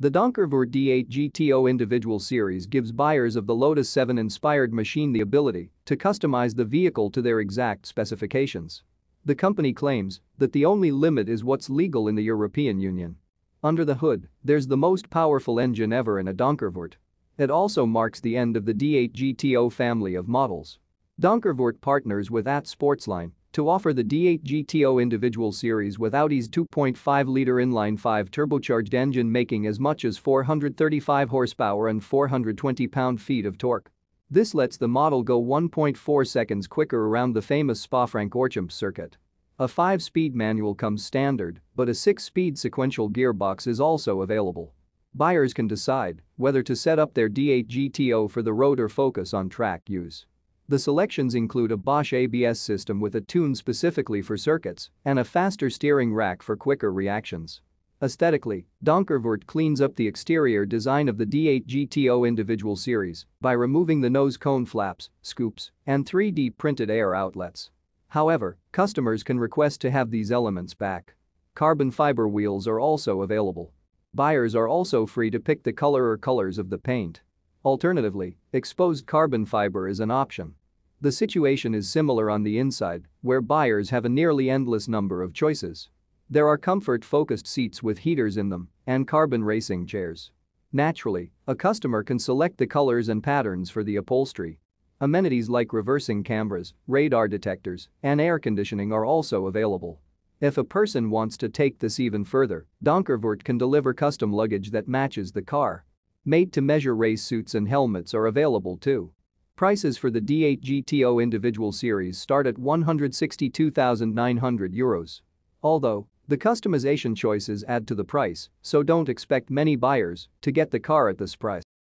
The Donkervoort D8 GTO Individual Series gives buyers of the Lotus 7 inspired machine the ability to customize the vehicle to their exact specifications. The company claims that the only limit is what's legal in the European Union. Under the hood, there's the most powerful engine ever in a Donkervoort. It also marks the end of the D8 GTO family of models. Donkervoort partners with Abt Sportsline to offer the D8 GTO individual series with Audi's 2.5-liter inline-5 turbocharged engine making as much as 435 horsepower and 420 pound-feet of torque. This lets the model go 1.4 seconds quicker around the famous Spa-Francorchamps circuit. A 5-speed manual comes standard, but a 6-speed sequential gearbox is also available. Buyers can decide whether to set up their D8 GTO for the road or focus on track use. The selections include a Bosch ABS system with a tune specifically for circuits and a faster steering rack for quicker reactions. Aesthetically, Donkervoort cleans up the exterior design of the D8 GTO individual series by removing the nose cone flaps, scoops, and 3D printed air outlets. However, customers can request to have these elements back. Carbon fiber wheels are also available. Buyers are also free to pick the color or colors of the paint. Alternatively, exposed carbon fiber is an option. The situation is similar on the inside, where buyers have a nearly endless number of choices. There are comfort-focused seats with heaters in them and carbon racing chairs. Naturally, a customer can select the colors and patterns for the upholstery. Amenities like reversing cameras, radar detectors, and air conditioning are also available. If a person wants to take this even further, Donkervoort can deliver custom luggage that matches the car. Made-to-measure race suits and helmets are available too. Prices for the D8 GTO individual series start at 162,900 euros. Although, the customization choices add to the price, so don't expect many buyers to get the car at this price.